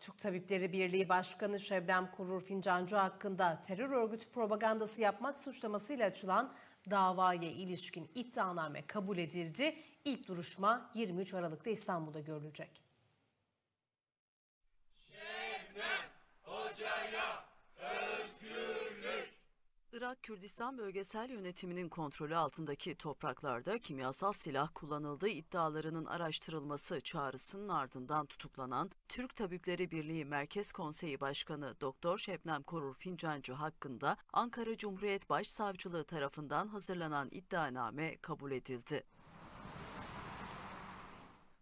Türk Tabipleri Birliği Başkanı Şebnem Korur Fincancı hakkında terör örgütü propagandası yapmak suçlamasıyla açılan davaya ilişkin iddianame kabul edildi. İlk duruşma 23 Aralık'ta İstanbul'da görülecek. Irak Kürdistan Bölgesel Yönetiminin kontrolü altındaki topraklarda kimyasal silah kullanıldığı iddialarının araştırılması çağrısının ardından tutuklanan Türk Tabipleri Birliği Merkez Konseyi Başkanı Doktor Şebnem Korur Fincancı hakkında Ankara Cumhuriyet Başsavcılığı tarafından hazırlanan iddianame kabul edildi.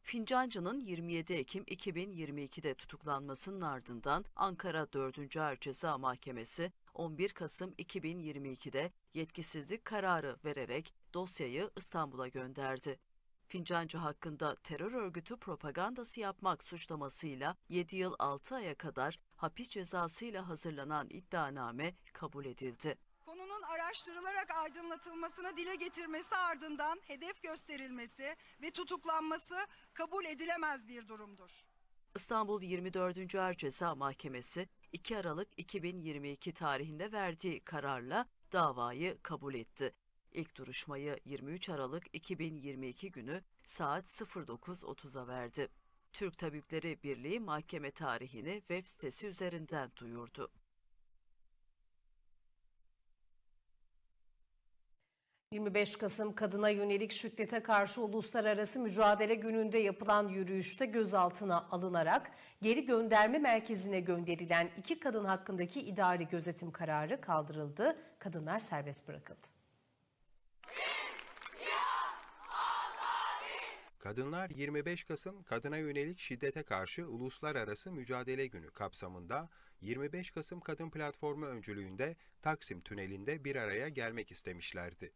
Fincancı'nın 27 Ekim 2022'de tutuklanmasının ardından Ankara 4. Ağır Ceza Mahkemesi 11 Kasım 2022'de yetkisizlik kararı vererek dosyayı İstanbul'a gönderdi. Fincancı hakkında terör örgütü propagandası yapmak suçlamasıyla 7 yıl 6 aya kadar hapis cezasıyla hazırlanan iddianame kabul edildi. Konunun araştırılarak aydınlatılmasını dile getirmesi ardından hedef gösterilmesi ve tutuklanması kabul edilemez bir durumdur. İstanbul 24. Ağır Ceza Mahkemesi 2 Aralık 2022 tarihinde verdiği kararla davayı kabul etti. İlk duruşmayı 23 Aralık 2022 günü saat 09.30'a verdi. Türk Tabipleri Birliği mahkeme tarihini web sitesi üzerinden duyurdu. 25 Kasım kadına yönelik şiddete karşı uluslararası mücadele gününde yapılan yürüyüşte gözaltına alınarak geri gönderme merkezine gönderilen iki kadın hakkındaki idari gözetim kararı kaldırıldı. Kadınlar serbest bırakıldı. Kadınlar 25 Kasım Kadına Yönelik Şiddete Karşı Uluslararası Mücadele Günü kapsamında 25 Kasım Kadın Platformu öncülüğünde Taksim Tüneli'nde bir araya gelmek istemişlerdi.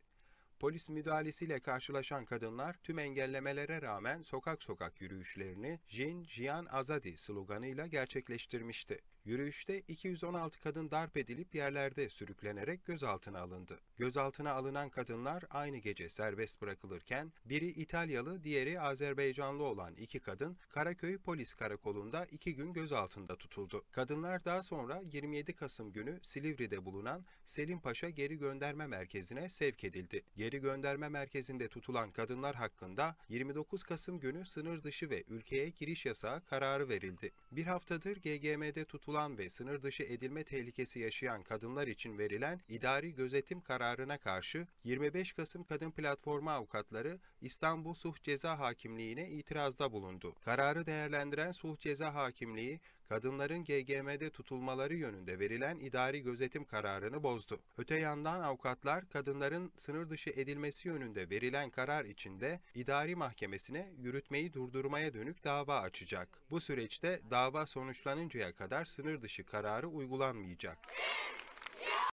Polis müdahalesiyle karşılaşan kadınlar tüm engellemelere rağmen sokak sokak yürüyüşlerini Jin Jian Azadi sloganıyla gerçekleştirmişti. Yürüyüşte 216 kadın darp edilip yerlerde sürüklenerek gözaltına alındı. Gözaltına alınan kadınlar aynı gece serbest bırakılırken biri İtalyalı, diğeri Azerbaycanlı olan iki kadın Karaköy Polis Karakolu'nda iki gün gözaltında tutuldu. Kadınlar daha sonra 27 Kasım günü Silivri'de bulunan Selim Paşa Geri Gönderme Merkezi'ne sevk edildi. Geri Gönderme Merkezi'nde tutulan kadınlar hakkında 29 Kasım günü sınır dışı ve ülkeye giriş yasağı kararı verildi. Bir haftadır GGM'de tutulan tutulan ve sınır dışı edilme tehlikesi yaşayan kadınlar için verilen idari gözetim kararına karşı 25 Kasım Kadın Platformu avukatları İstanbul Suh Ceza Hakimliği'ne itirazda bulundu. Kararı değerlendiren Suh Ceza Hakimliği, kadınların GGM'de tutulmaları yönünde verilen idari gözetim kararını bozdu. Öte yandan avukatlar kadınların sınır dışı edilmesi yönünde verilen karar içinde idari mahkemesine yürütmeyi durdurmaya dönük dava açacak. Bu süreçte dava sonuçlanıncaya kadar sınır dışı kararı uygulanmayacak.